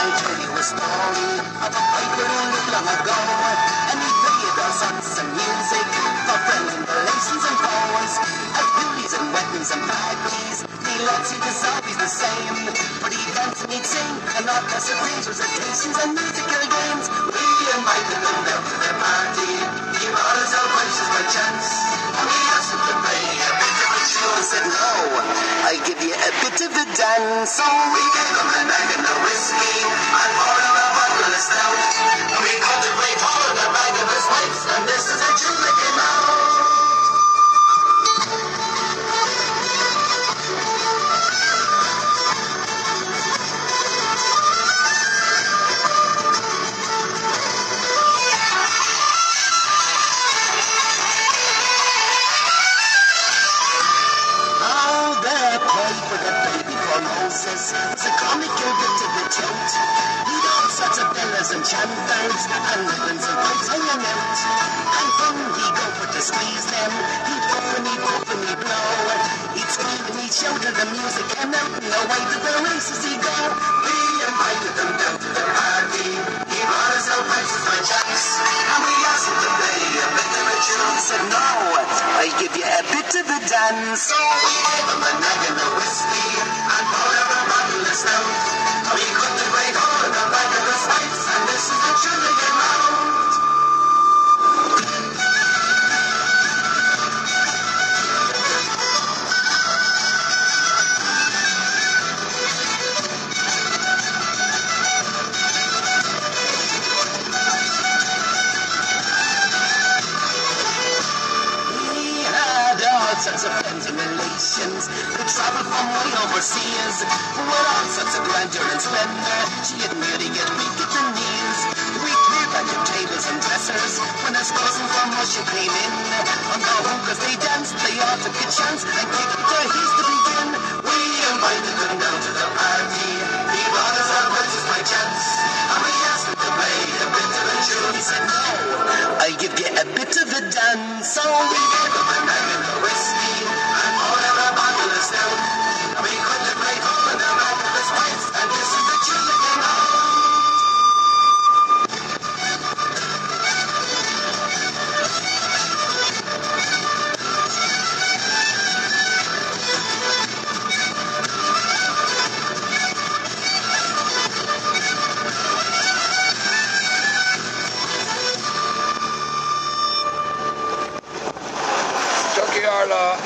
Tell you a story of a who lived long ago. And he played all sorts of music for friends and relations and foes. At beauties and weddings and parties, he loves it is always the same. But he danced and he'd sing, and all kinds of recitations and musical games. We invited him to the party. He brought us our voices by chance. And we asked him to play a bit of a show. He said, no, I give you a bit of a dance. So we gave him a nag and chanters and ribbons and pipes hanging out. And when he'd go for to squeeze them, he'd and he'd and he'd blow. He'd scream and he'd shout as the music came out, and away to the races he'd go. We invited them down to the party. He brought us our pipes by chance, and we asked him to play a bit of a tune. He said, no, I give you a bit of a dance. such friends and relations. Could travel from way overseas. We're on such a grandeur and splendor. She didn't get weak at the knees. We clear back your tables and dressers when us cousin from Russia came in. On the hookers they danced, they all took a chance and kicked their heels to begin. We invited them down to the party. He brought us out, this is chance. And we asked him to play a bit of a tune. He said, no, I give you a bit of a dance. So we Para.